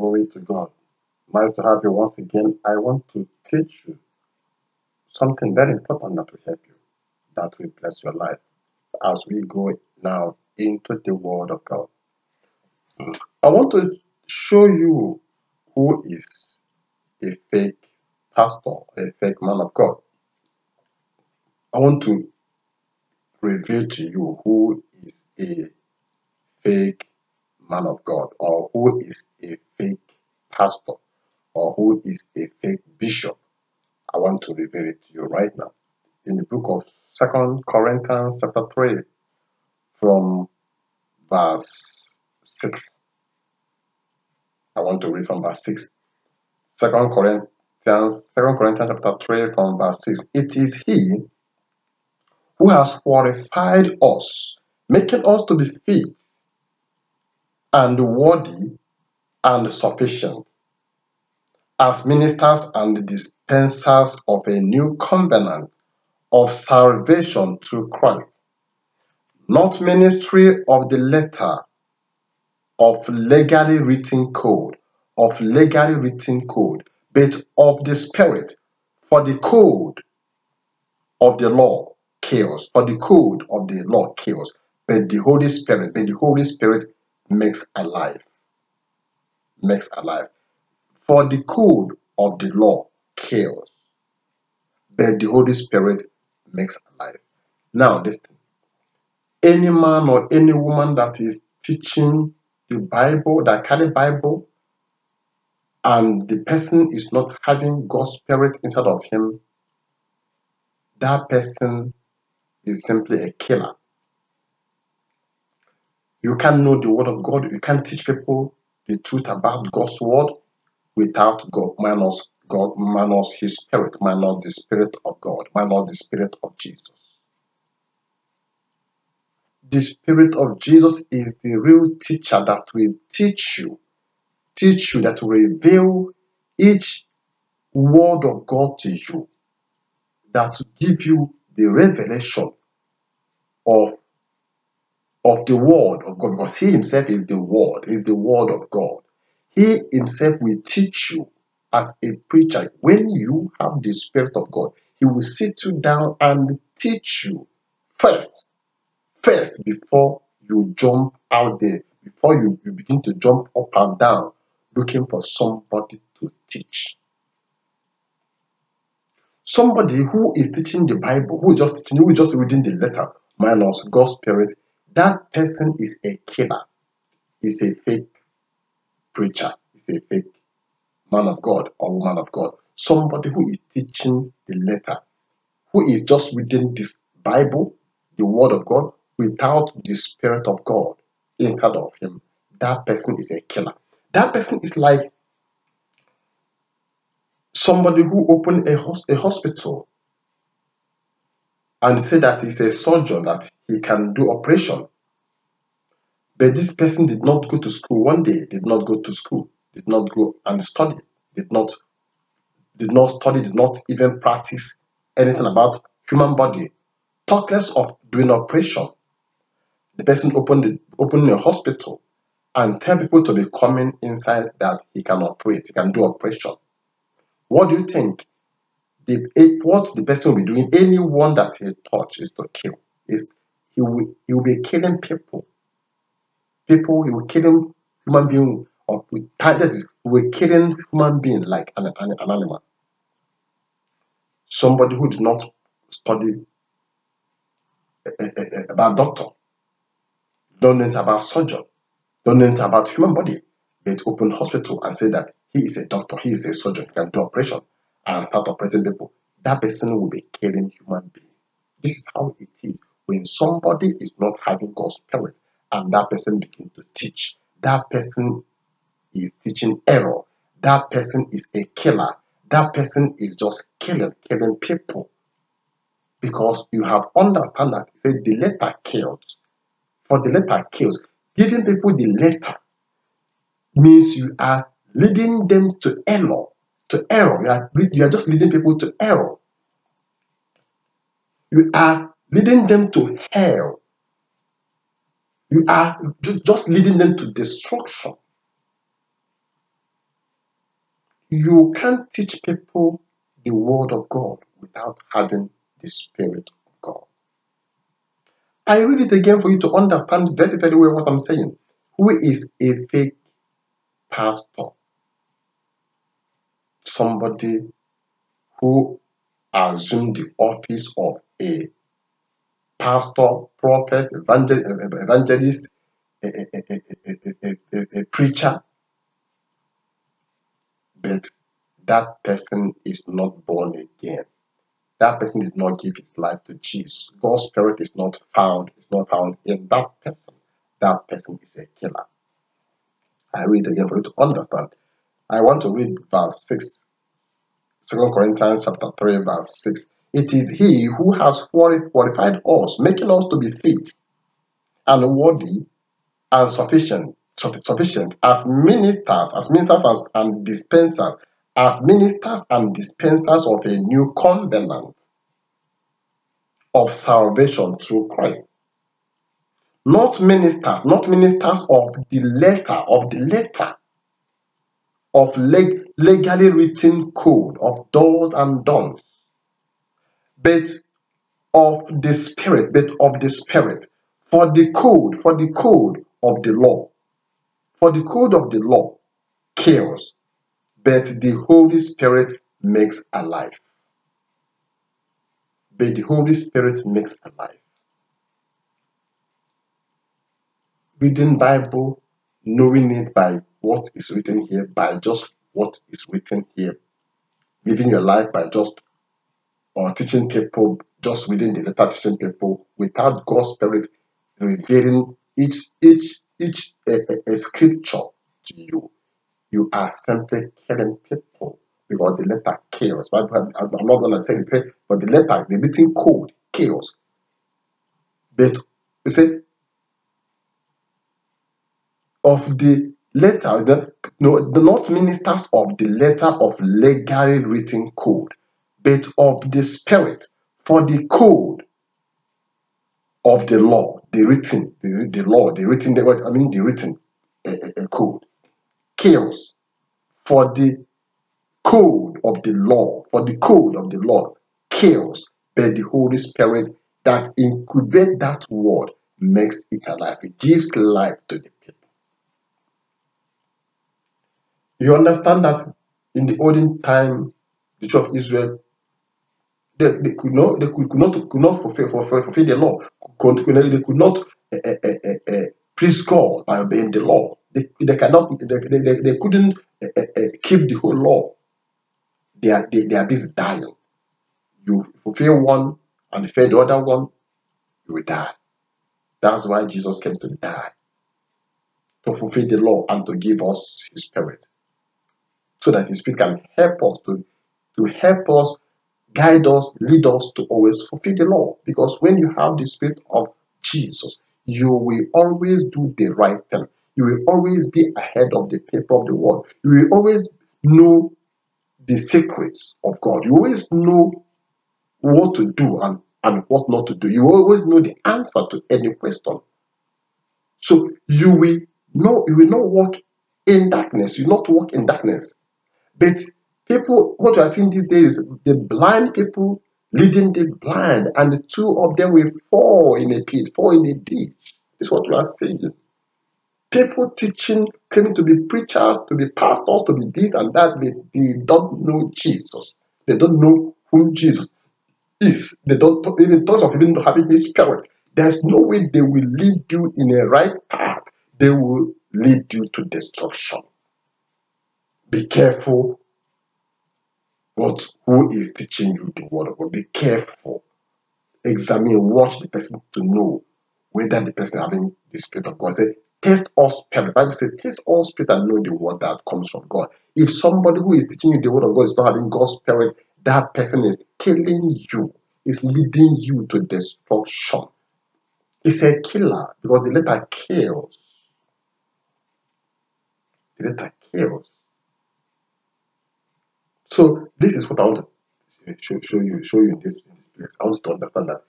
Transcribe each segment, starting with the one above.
Glory to God. Nice to have you once again. I want to teach you something very important that will help you, that will bless your life as we go now into the Word of God. Hmm. I want to show you who is a fake pastor, a fake man of God. I want to reveal to you who is a fake man of God or who is a fake pastor or who is a fake bishop. I want to reveal it to you right now. In the book of Second Corinthians chapter 3 from verse 6. I want to read from verse 6. Second Corinthians, Second Corinthians chapter 3 from verse 6. It is he who has purified us, making us to be fit and worthy and sufficient as ministers and dispensers of a new covenant of salvation through Christ, not ministry of the letter of legally written code, of legally written code, but of the spirit, for the code of the law chaos, for the code of the law chaos, but the Holy Spirit, but the Holy Spirit makes alive, makes alive. For the code of the law chaos, but the Holy Spirit makes alive. Now, listen. Any man or any woman that is teaching the Bible, that carry Bible, and the person is not having God's Spirit inside of him, that person is simply a killer. You can't know the Word of God. You can't teach people the truth about God's Word without God, minus God, minus His Spirit, minus the Spirit of God, minus the Spirit of Jesus. The Spirit of Jesus is the real teacher that will teach you, teach you, that will reveal each word of God to you, that will give you the revelation of of the word of God, because He Himself is the word, is the word of God. He Himself will teach you as a preacher. When you have the Spirit of God, He will sit you down and teach you first, first before you jump out there, before you, you begin to jump up and down looking for somebody to teach. Somebody who is teaching the Bible, who is just teaching, who is just reading the letter, minus God's Spirit, that person is a killer, is a fake preacher, is a fake man of God or woman of God. Somebody who is teaching the letter, who is just reading this Bible, the Word of God, without the Spirit of God inside of him, that person is a killer. That person is like somebody who opened a, a hospital and say that he's a surgeon, that he can do operation. But this person did not go to school one day, did not go to school, did not go and study, did not did not study, did not even practice anything about human body. Talk less of doing operation. The person opened the, opened a hospital and tell people to be coming inside that he can operate, he can do operation. What do you think? The, eh, what the person will be doing, anyone that he touch is to kill. Is he will he will be killing people. People he will killing human being or with that is we're killing human being like an, an, an animal. Somebody who did not study uh, uh, uh, about doctor, don't know about surgeon, don't know about human body, but open hospital and say that he is a doctor, he is a surgeon, he can do operation and start operating people. That person will be killing human being. This is how it is when somebody is not having God's spirit and that person begin to teach. That person is teaching error. That person is a killer. That person is just killing, killing people. Because you have understand that say the letter kills. For the letter kills, giving people the letter means you are leading them to error. To error. You are, you are just leading people to error. You are leading them to hell. You are just leading them to destruction. you can't teach people the word of God without having the Spirit of God. I read it again for you to understand very, very well what I'm saying. Who is a fake pastor? Somebody who assumed the office of a pastor, prophet, evangel- evangelist, a, a, preacher, but that person is not born again. That person did not give his life to Jesus. God's spirit is not found, is not found in that person. That person is a killer. I read again for you to understand. I want to read verse 6, 2 Corinthians chapter 3, verse 6. It is he who has qualified us, making us to be fit and worthy and sufficient, sufficient as ministers, as ministers and dispensers, as ministers and dispensers of a new covenant of salvation through Christ. Not ministers, not ministers of the letter, of the letter of leg, legally written code of doors and don'ts, but of the spirit, but of the spirit, for the code, for the code of the law, for the code of the law kills, but the Holy Spirit makes alive. But the Holy Spirit makes alive. Reading Bible, knowing it by what is written here, by just what is written here, living your life by just or teaching people just within the letter teaching people without God's spirit revealing each each each a, a, a scripture to you. You are simply killing people because the letter kills. But I'm not to say it, eh, but the letter, the written code kills. But you see, of the letter, the, no, the not ministers of the letter of legally written code, but of the spirit for the code of the law, the written, the, the law, the written, the, word, I mean the written uh, uh, code, chaos for the code of the law, for the code of the law, chaos, but the Holy Spirit that incubate that word makes it alive. It gives life to the people. You understand that in the olden time, the church of Israel, they, they could not they could, could not could not fulfill, fulfill, fulfill the law. They could not uh, uh, uh, please God by obeying the law. They, they cannot they, they, they couldn't uh, uh, keep the whole law. They are they, they are busy dying. You fulfill one and fail the other one, you will die. That's why Jesus came to die. To fulfill the law and to give us his spirit so that His Spirit can help us to, to help us, guide us, lead us to always fulfill the law. Because when you have the Spirit of Jesus, you will always do the right thing. You will always be ahead of the people of the world. You will always know the secrets of God. You always know what to do and, and what not to do. You always know the answer to any question. So you will know you will not walk in darkness. You will not walk in darkness. But people, what you are seeing these days, the blind people leading the blind, and the two of them will fall in a pit, fall in a ditch. Is what you are seeing. People teaching, claiming to be preachers, to be pastors, to be this and that, they, they don't know Jesus. They don't know who Jesus is. They don't even thoughts of even having his spirit. There's no way they will lead you in a right path. They will lead you to destruction. Be careful what who is teaching you the word of God. Be careful. Examine, watch the person to know whether the person having the spirit of God. Say, test all spirit. The Bible says, test all spirit and know the word that comes from God. If somebody who is teaching you the word of God is not having God's spirit, that person is killing you, is leading you to destruction. It's a killer because the letter kills. The letter kills. So this is what I want to eh, show, show you, show you in this, in this place. I want to understand that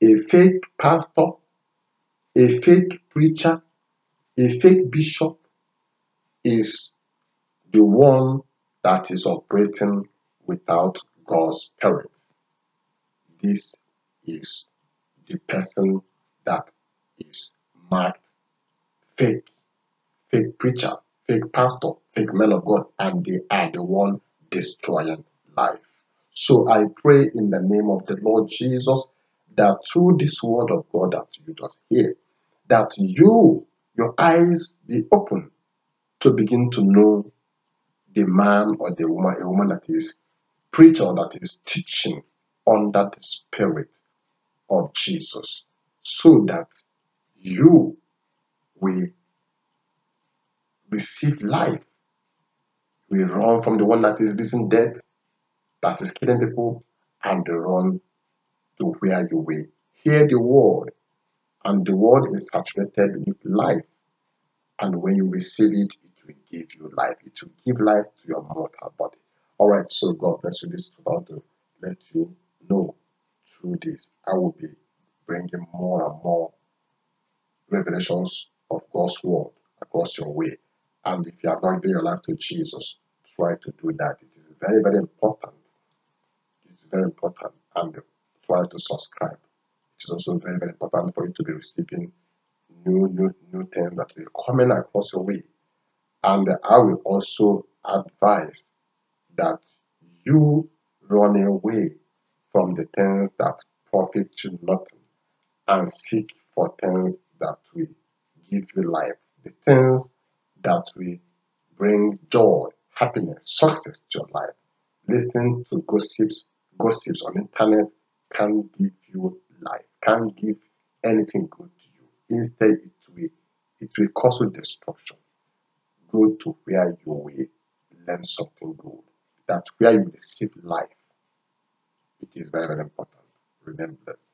a fake pastor, a fake preacher, a fake bishop is the one that is operating without God's Spirit. This is the person that is marked fake, fake preacher, fake pastor, fake man of God, and they are the one destroying life. So I pray in the name of the Lord Jesus that through this word of God that you just hear, that you, your eyes be open to begin to know the man or the woman, a woman that is preacher that is teaching under the spirit of Jesus, so that you will receive life. We run from the one that is risen death, that is killing people, and run to where you will hear the word, and the word is saturated with life. And when you receive it, it will give you life. It will give life to your mortal body. All right, so God bless you. This is about to let you know through this. I will be bringing more and more revelations of God's word across your way. And if you have not given your life to Jesus, try to do that. It is very, very important. It's very important. And try to subscribe. It is also very, very important for you to be receiving new, new, new things that will come in across your way. And I will also advise that you run away from the things that profit you nothing and seek for things that will give you life, the things that will bring joy, happiness, success to your life. Listening to gossips, gossips on internet can give you life, can't give anything good to you. Instead, it will it will cause you destruction. Go to where you will learn something good. That where you receive life. It is very, very important. Remember this.